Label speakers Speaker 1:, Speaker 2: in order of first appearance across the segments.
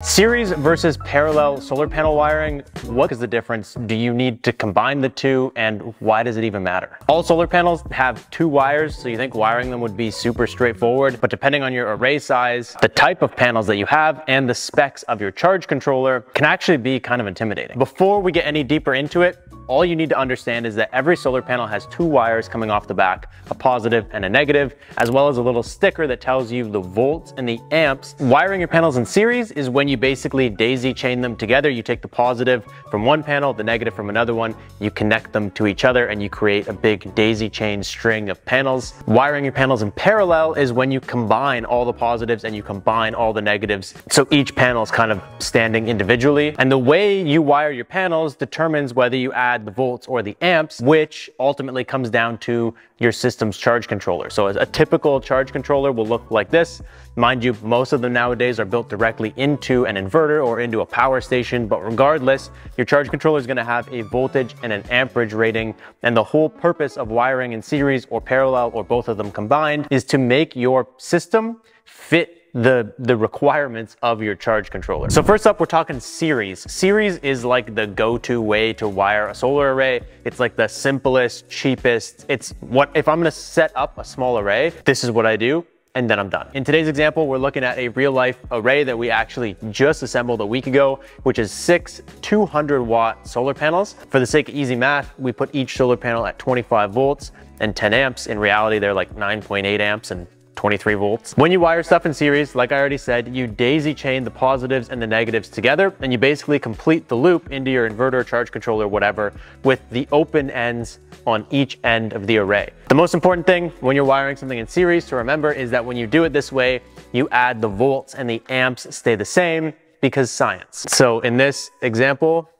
Speaker 1: Series versus parallel solar panel wiring, what is the difference? Do you need to combine the two and why does it even matter? All solar panels have two wires, so you think wiring them would be super straightforward, but depending on your array size, the type of panels that you have, and the specs of your charge controller can actually be kind of intimidating. Before we get any deeper into it, all you need to understand is that every solar panel has two wires coming off the back, a positive and a negative, as well as a little sticker that tells you the volts and the amps. Wiring your panels in series is when you basically daisy chain them together. You take the positive from one panel, the negative from another one, you connect them to each other and you create a big daisy chain string of panels. Wiring your panels in parallel is when you combine all the positives and you combine all the negatives. So each panel is kind of standing individually. And the way you wire your panels determines whether you add add the volts or the amps, which ultimately comes down to your system's charge controller. So a typical charge controller will look like this. Mind you, most of them nowadays are built directly into an inverter or into a power station, but regardless, your charge controller is gonna have a voltage and an amperage rating. And the whole purpose of wiring in series or parallel or both of them combined is to make your system fit the, the requirements of your charge controller. So first up, we're talking series. Series is like the go-to way to wire a solar array. It's like the simplest, cheapest. It's what, if I'm gonna set up a small array, this is what I do and then I'm done. In today's example, we're looking at a real life array that we actually just assembled a week ago, which is six 200 watt solar panels. For the sake of easy math, we put each solar panel at 25 volts and 10 amps. In reality, they're like 9.8 amps and 23 volts. When you wire stuff in series, like I already said, you daisy chain the positives and the negatives together, and you basically complete the loop into your inverter, charge controller, whatever, with the open ends on each end of the array. The most important thing when you're wiring something in series to remember is that when you do it this way, you add the volts and the amps stay the same because science. So in this example,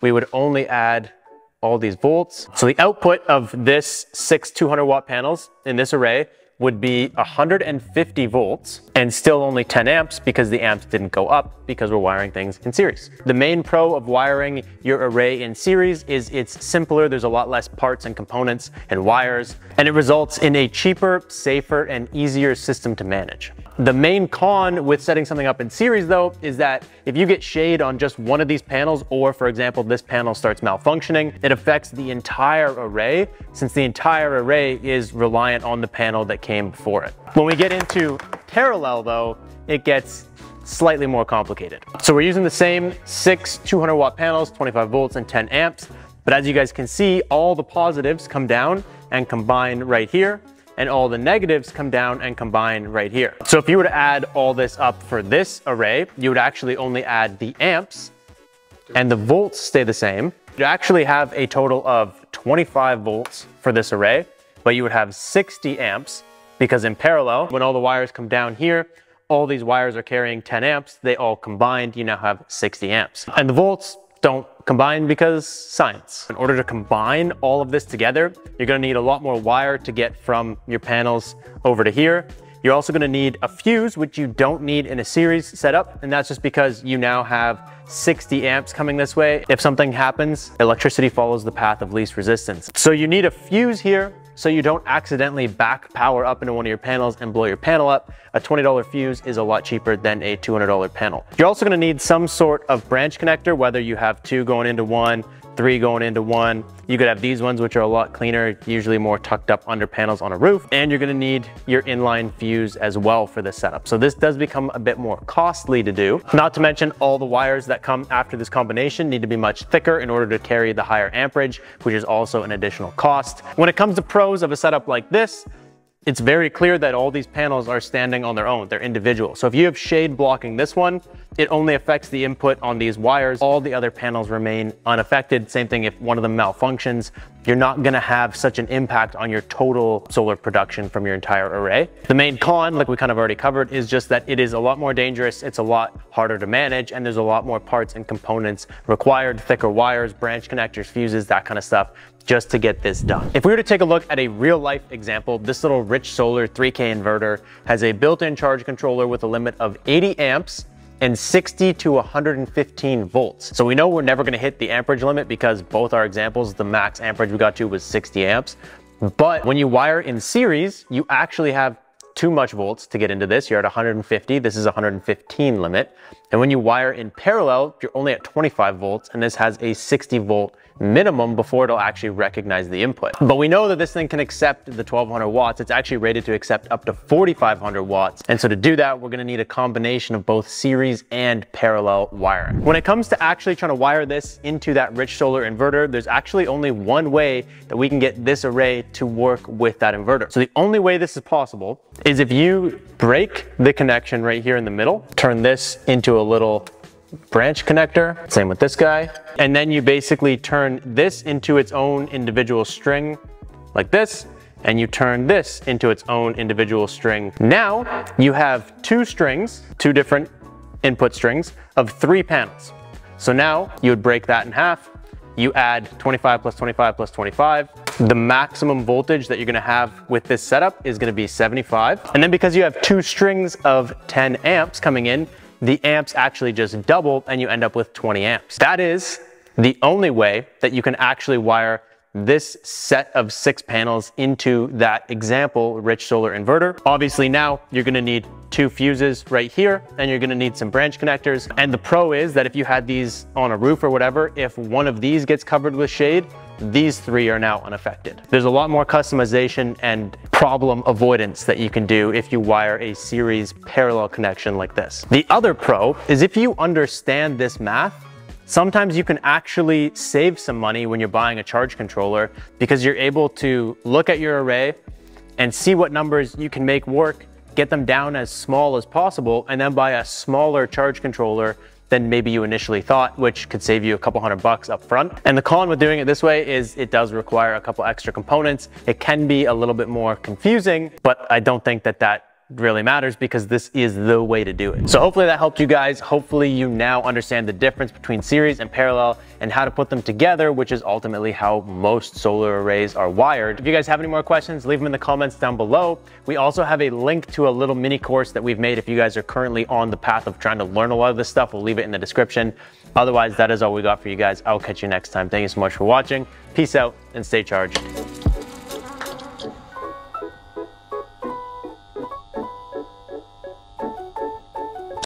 Speaker 1: we would only add all these volts. So the output of this six 200 watt panels in this array would be 150 volts and still only 10 amps because the amps didn't go up because we're wiring things in series. The main pro of wiring your array in series is it's simpler, there's a lot less parts and components and wires, and it results in a cheaper, safer, and easier system to manage. The main con with setting something up in series though, is that if you get shade on just one of these panels, or for example, this panel starts malfunctioning, it affects the entire array since the entire array is reliant on the panel that came before it. When we get into parallel though, it gets slightly more complicated. So we're using the same six 200 watt panels, 25 volts and 10 amps. But as you guys can see, all the positives come down and combine right here and all the negatives come down and combine right here. So if you were to add all this up for this array, you would actually only add the amps and the volts stay the same. You actually have a total of 25 volts for this array, but you would have 60 amps because in parallel, when all the wires come down here, all these wires are carrying 10 amps, they all combined, you now have 60 amps. And the volts don't combine because science. In order to combine all of this together, you're gonna need a lot more wire to get from your panels over to here. You're also gonna need a fuse, which you don't need in a series setup, and that's just because you now have 60 amps coming this way. If something happens, electricity follows the path of least resistance. So you need a fuse here, so you don't accidentally back power up into one of your panels and blow your panel up. A $20 fuse is a lot cheaper than a $200 panel. You're also gonna need some sort of branch connector, whether you have two going into one, three going into one. You could have these ones, which are a lot cleaner, usually more tucked up under panels on a roof. And you're gonna need your inline fuse as well for this setup. So this does become a bit more costly to do. Not to mention all the wires that come after this combination need to be much thicker in order to carry the higher amperage, which is also an additional cost. When it comes to pros of a setup like this, it's very clear that all these panels are standing on their own. They're individual. So if you have shade blocking this one, it only affects the input on these wires. All the other panels remain unaffected. Same thing if one of them malfunctions, you're not gonna have such an impact on your total solar production from your entire array. The main con, like we kind of already covered, is just that it is a lot more dangerous, it's a lot harder to manage, and there's a lot more parts and components required, thicker wires, branch connectors, fuses, that kind of stuff just to get this done. If we were to take a look at a real life example, this little Rich Solar 3K inverter has a built-in charge controller with a limit of 80 amps and 60 to 115 volts. So we know we're never gonna hit the amperage limit because both our examples, the max amperage we got to was 60 amps. But when you wire in series, you actually have too much volts to get into this. You're at 150, this is 115 limit. And when you wire in parallel, you're only at 25 volts and this has a 60 volt minimum before it'll actually recognize the input. But we know that this thing can accept the 1200 watts. It's actually rated to accept up to 4500 watts. And so to do that, we're gonna need a combination of both series and parallel wiring. When it comes to actually trying to wire this into that rich solar inverter, there's actually only one way that we can get this array to work with that inverter. So the only way this is possible is if you break the connection right here in the middle, turn this into a little branch connector. Same with this guy. And then you basically turn this into its own individual string like this, and you turn this into its own individual string. Now you have two strings, two different input strings of three panels. So now you would break that in half, you add 25 plus 25 plus 25. The maximum voltage that you're gonna have with this setup is gonna be 75. And then because you have two strings of 10 amps coming in, the amps actually just double and you end up with 20 amps. That is the only way that you can actually wire this set of six panels into that example rich solar inverter. Obviously now you're gonna need two fuses right here and you're gonna need some branch connectors. And the pro is that if you had these on a roof or whatever, if one of these gets covered with shade, these three are now unaffected. There's a lot more customization and problem avoidance that you can do if you wire a series parallel connection like this. The other pro is if you understand this math, Sometimes you can actually save some money when you're buying a charge controller because you're able to look at your array and see what numbers you can make work, get them down as small as possible, and then buy a smaller charge controller than maybe you initially thought, which could save you a couple hundred bucks up front. And the con with doing it this way is it does require a couple extra components. It can be a little bit more confusing, but I don't think that that really matters because this is the way to do it. So hopefully that helped you guys. Hopefully you now understand the difference between series and parallel and how to put them together, which is ultimately how most solar arrays are wired. If you guys have any more questions, leave them in the comments down below. We also have a link to a little mini course that we've made if you guys are currently on the path of trying to learn a lot of this stuff. We'll leave it in the description. Otherwise, that is all we got for you guys. I'll catch you next time. Thank you so much for watching. Peace out and stay charged.